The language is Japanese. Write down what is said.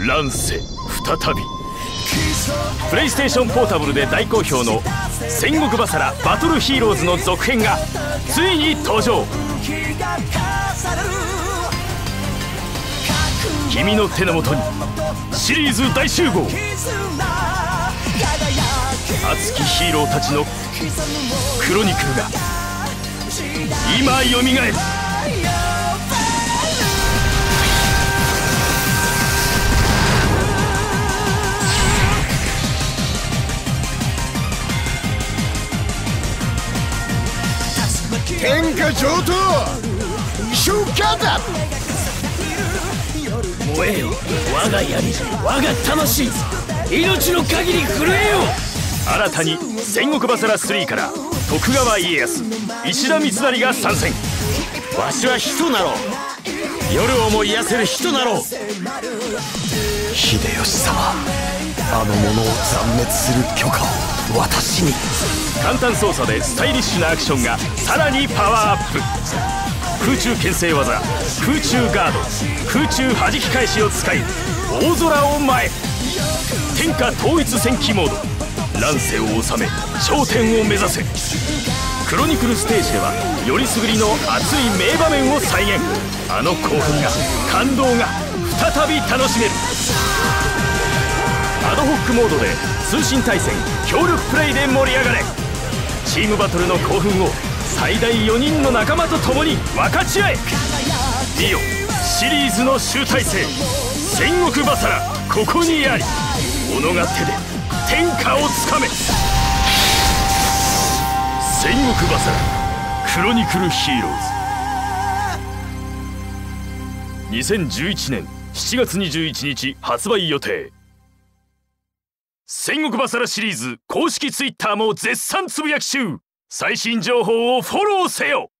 乱世再び。プレイステーションポータブルで大好評の「戦国バサラバトルヒーローズ」の続編がついに登場。君の手のもとにシリーズ大集合。熱きヒーローたちのクロニクルが今よみがえる。天下上等。出荷だ。燃えよ。我が槍我が魂。命の限り震えよ。新たに戦国バサラ3から徳川家康石田三成が参戦。わしは人なろう。夜をも癒せる人なろう。秀吉様あの者を残滅する許可を私に簡単操作でスタイリッシュなアクションがさらにパワーアップ。空中牽制技空中ガード空中弾き返しを使い大空を前。天下統一戦記モード。乱世を治め頂点を目指せ。クロニクルステージではよりすぐりの熱い名場面を再現。あの興奮が感動が再び楽しめる。アドホックモードで通信対戦協力プレイで盛り上がれ。チームバトルの興奮を最大4人の仲間と共に分かち合え。見よシリーズの集大成。戦国バサラここにあり。己が手で天下をつかめ。戦国バサラクロニクルヒーローズ。2011年7月21日発売予定。戦国バサラシリーズ公式ツイッターも絶賛つぶやき中。最新情報をフォローせよ。